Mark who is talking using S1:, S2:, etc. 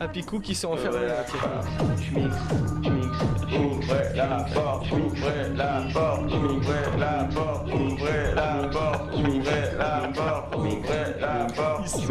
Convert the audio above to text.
S1: Happy Cook qui sont
S2: enfermés la porte, ouvrez la porte, la porte, la porte, la porte, la porte.
S1: Sont.